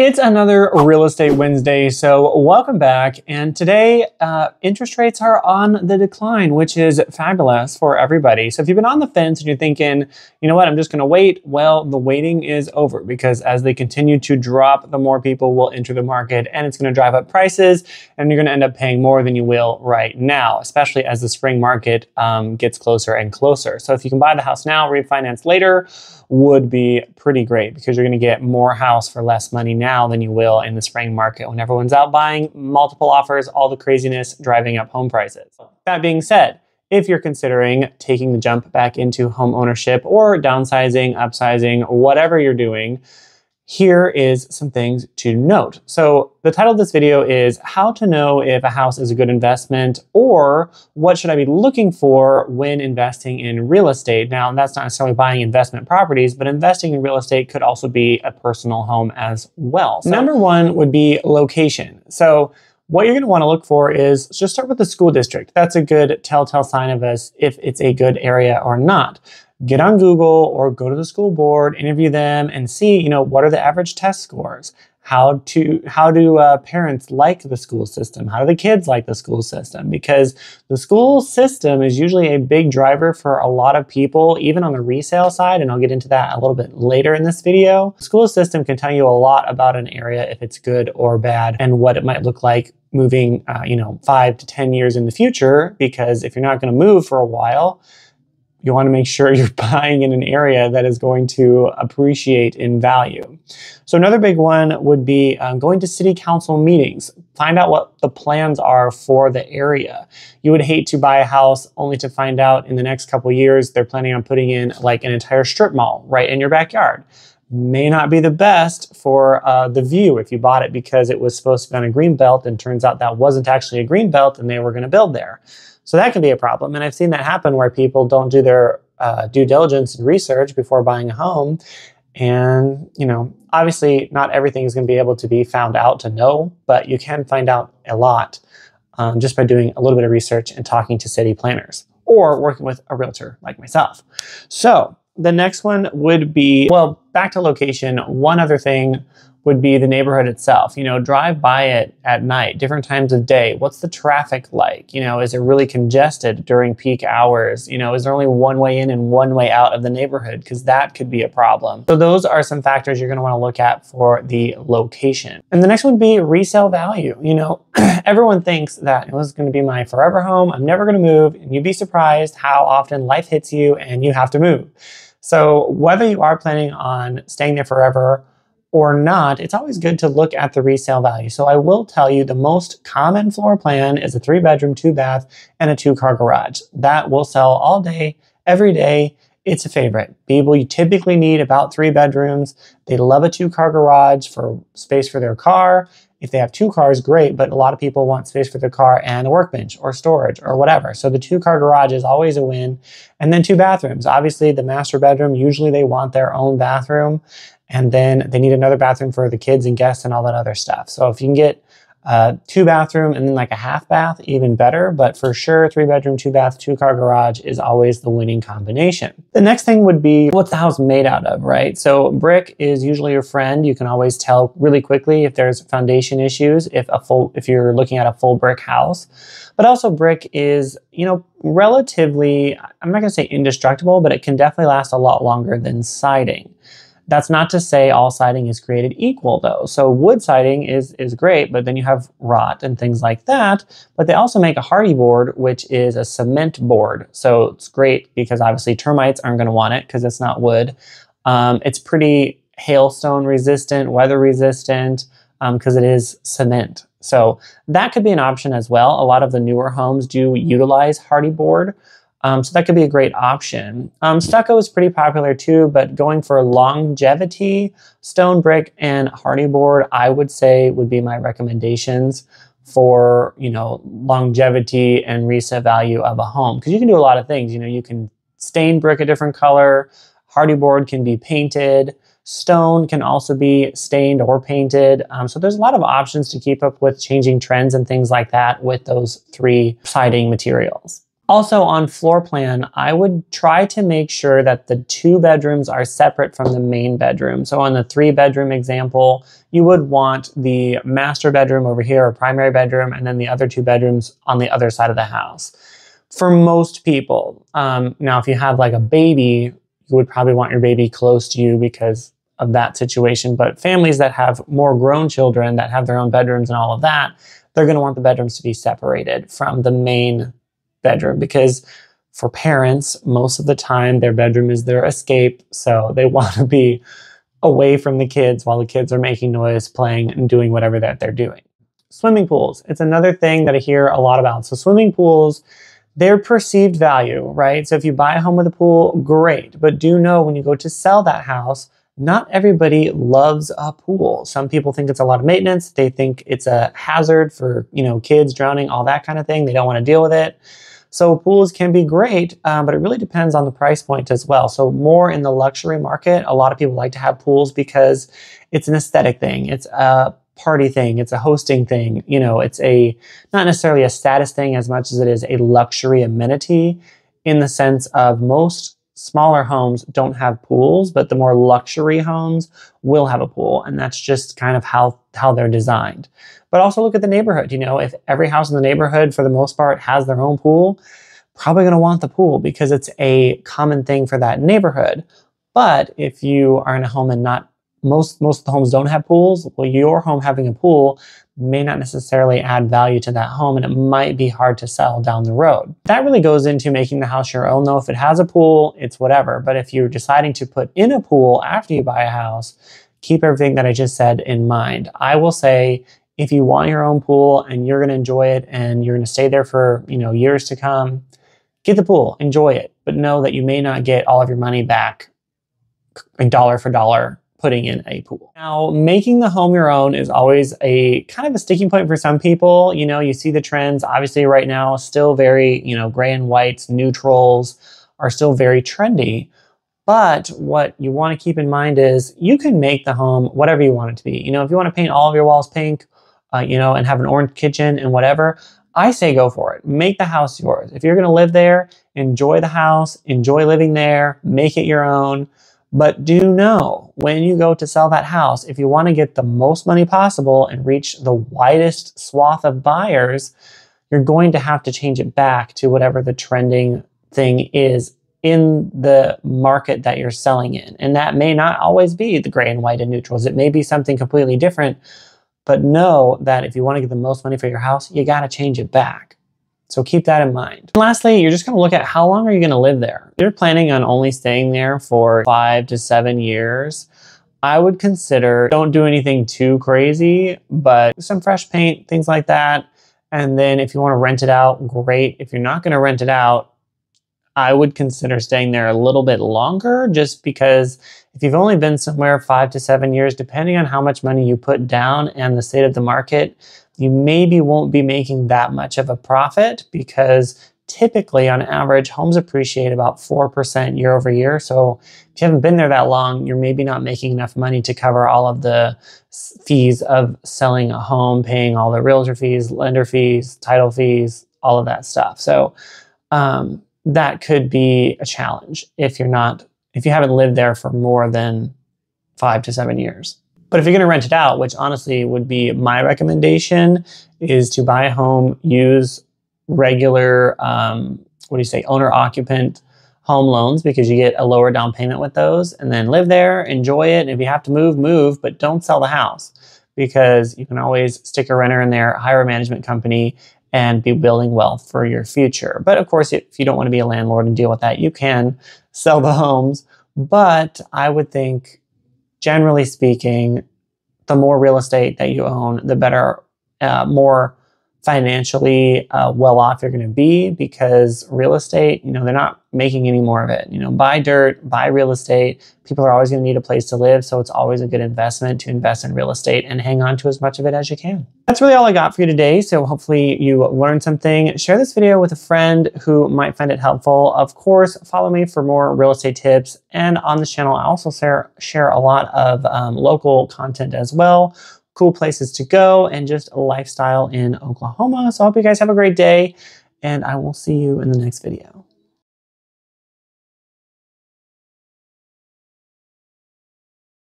It's another Real Estate Wednesday, so welcome back. And today, uh, interest rates are on the decline, which is fabulous for everybody. So if you've been on the fence and you're thinking, you know what, I'm just going to wait, well, the waiting is over because as they continue to drop, the more people will enter the market and it's going to drive up prices and you're going to end up paying more than you will right now, especially as the spring market um, gets closer and closer. So if you can buy the house now, refinance later, would be pretty great because you're going to get more house for less money now than you will in the spring market when everyone's out buying multiple offers, all the craziness driving up home prices. That being said, if you're considering taking the jump back into home ownership or downsizing, upsizing, whatever you're doing, here is some things to note. So the title of this video is how to know if a house is a good investment or what should I be looking for when investing in real estate. Now that's not necessarily buying investment properties, but investing in real estate could also be a personal home as well. So number one would be location. So what you're going to want to look for is just start with the school district. That's a good telltale sign of us if it's a good area or not get on Google or go to the school board, interview them, and see, you know, what are the average test scores? How to how do uh, parents like the school system? How do the kids like the school system? Because the school system is usually a big driver for a lot of people, even on the resale side. And I'll get into that a little bit later in this video. The school system can tell you a lot about an area if it's good or bad, and what it might look like moving, uh, you know, five to ten years in the future. Because if you're not going to move for a while, you want to make sure you're buying in an area that is going to appreciate in value. So another big one would be um, going to city council meetings. Find out what the plans are for the area. You would hate to buy a house only to find out in the next couple years they're planning on putting in like an entire strip mall right in your backyard. May not be the best for uh, the view if you bought it because it was supposed to be on a green belt and turns out that wasn't actually a green belt and they were going to build there. So that can be a problem. And I've seen that happen where people don't do their uh, due diligence and research before buying a home. And, you know, obviously not everything is going to be able to be found out to know, but you can find out a lot um, just by doing a little bit of research and talking to city planners or working with a realtor like myself. So the next one would be, well, back to location. One other thing would be the neighborhood itself. You know, drive by it at night, different times of day. What's the traffic like? You know, is it really congested during peak hours? You know, is there only one way in and one way out of the neighborhood? Because that could be a problem. So those are some factors you're going to want to look at for the location. And the next one would be resale value. You know, everyone thinks that this is going to be my forever home. I'm never going to move. And you'd be surprised how often life hits you and you have to move. So whether you are planning on staying there forever or not, it's always good to look at the resale value. So I will tell you the most common floor plan is a three bedroom, two bath, and a two car garage. That will sell all day, every day. It's a favorite. People you typically need about three bedrooms. They love a two car garage for space for their car. If they have two cars, great, but a lot of people want space for their car and a workbench or storage or whatever. So the two car garage is always a win. And then two bathrooms. Obviously, the master bedroom, usually they want their own bathroom and then they need another bathroom for the kids and guests and all that other stuff. So if you can get uh, two bathroom and then like a half bath, even better. But for sure, three bedroom, two bath, two car garage is always the winning combination. The next thing would be what's the house made out of, right? So brick is usually your friend. You can always tell really quickly if there's foundation issues, if a full, if you're looking at a full brick house. But also brick is, you know, relatively, I'm not to say indestructible, but it can definitely last a lot longer than siding. That's not to say all siding is created equal though. So wood siding is, is great, but then you have rot and things like that. But they also make a Hardie board, which is a cement board. So it's great because obviously termites aren't going to want it because it's not wood. Um, it's pretty hailstone resistant, weather resistant, because um, it is cement. So that could be an option as well. A lot of the newer homes do utilize Hardie board. Um, so that could be a great option. Um, stucco is pretty popular too, but going for longevity, stone brick and Hardie board, I would say would be my recommendations for, you know, longevity and resale value of a home. Because you can do a lot of things. You know, you can stain brick a different color. Hardie board can be painted. Stone can also be stained or painted. Um, so there's a lot of options to keep up with changing trends and things like that with those three siding materials. Also on floor plan, I would try to make sure that the two bedrooms are separate from the main bedroom. So on the three bedroom example, you would want the master bedroom over here, or primary bedroom, and then the other two bedrooms on the other side of the house. For most people, um, now if you have like a baby, you would probably want your baby close to you because of that situation. But families that have more grown children that have their own bedrooms and all of that, they're going to want the bedrooms to be separated from the main bedroom because for parents, most of the time their bedroom is their escape. So they want to be away from the kids while the kids are making noise, playing, and doing whatever that they're doing. Swimming pools. It's another thing that I hear a lot about. So swimming pools, their perceived value, right? So if you buy a home with a pool, great. But do know when you go to sell that house, not everybody loves a pool. Some people think it's a lot of maintenance. They think it's a hazard for, you know, kids drowning, all that kind of thing. They don't want to deal with it. So pools can be great, um, but it really depends on the price point as well. So more in the luxury market, a lot of people like to have pools because it's an aesthetic thing. It's a party thing. It's a hosting thing. You know, it's a not necessarily a status thing as much as it is a luxury amenity in the sense of most smaller homes don't have pools, but the more luxury homes will have a pool. And that's just kind of how, how they're designed. But also look at the neighborhood. You know, if every house in the neighborhood, for the most part, has their own pool, probably going to want the pool because it's a common thing for that neighborhood. But if you are in a home and not most most of the homes don't have pools, well, your home having a pool may not necessarily add value to that home and it might be hard to sell down the road. That really goes into making the house your own though. If it has a pool, it's whatever. But if you're deciding to put in a pool after you buy a house, keep everything that I just said in mind. I will say if you want your own pool and you're going to enjoy it and you're going to stay there for, you know, years to come, get the pool, enjoy it, but know that you may not get all of your money back dollar for dollar putting in a pool. Now, making the home your own is always a kind of a sticking point for some people. You know, you see the trends, obviously right now, still very, you know, gray and whites, neutrals are still very trendy. But what you want to keep in mind is you can make the home whatever you want it to be. You know, if you want to paint all of your walls pink, uh, you know, and have an orange kitchen and whatever, I say go for it. Make the house yours. If you're going to live there, enjoy the house, enjoy living there, make it your own. But do know when you go to sell that house, if you want to get the most money possible and reach the widest swath of buyers, you're going to have to change it back to whatever the trending thing is in the market that you're selling in. And that may not always be the gray and white and neutrals. It may be something completely different. But know that if you want to get the most money for your house, you got to change it back. So keep that in mind. And lastly, you're just going to look at how long are you going to live there? If you're planning on only staying there for five to seven years. I would consider don't do anything too crazy, but some fresh paint, things like that. And then if you want to rent it out, great. If you're not going to rent it out, I would consider staying there a little bit longer just because if you've only been somewhere five to seven years, depending on how much money you put down and the state of the market, you maybe won't be making that much of a profit because typically on average homes appreciate about 4% year over year. So if you haven't been there that long you're maybe not making enough money to cover all of the fees of selling a home paying all the realtor fees lender fees title fees all of that stuff. So um, that could be a challenge if you're not if you haven't lived there for more than five to seven years but if you're going to rent it out, which honestly would be my recommendation, is to buy a home, use regular, um, what do you say, owner occupant home loans because you get a lower down payment with those, and then live there, enjoy it. And if you have to move, move, but don't sell the house because you can always stick a renter in there, hire a management company, and be building wealth for your future. But of course, if you don't want to be a landlord and deal with that, you can sell the homes. But I would think generally speaking, the more real estate that you own, the better, uh, more financially uh, well off you're going to be because real estate, you know, they're not making any more of it. You know, buy dirt, buy real estate. People are always going to need a place to live. So it's always a good investment to invest in real estate and hang on to as much of it as you can. That's really all I got for you today. So hopefully you learned something. Share this video with a friend who might find it helpful. Of course, follow me for more real estate tips. And on this channel, I also share, share a lot of um, local content as well cool places to go and just a lifestyle in Oklahoma. So I hope you guys have a great day and I will see you in the next video.